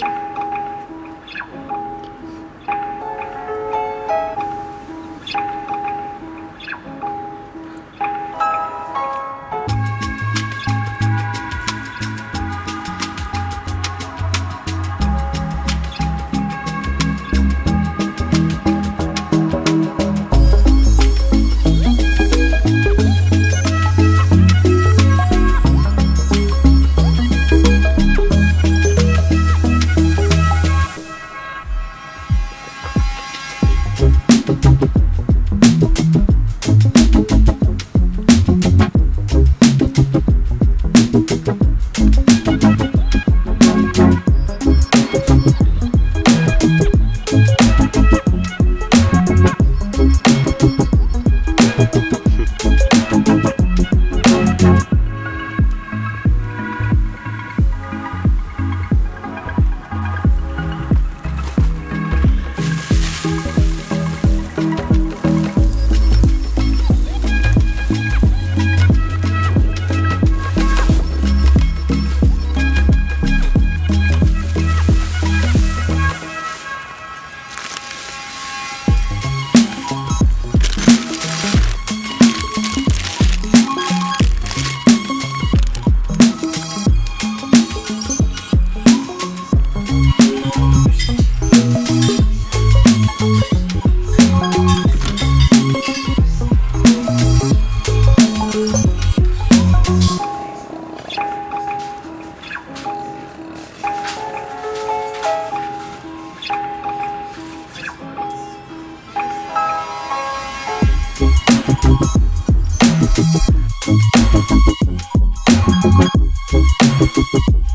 you. Thank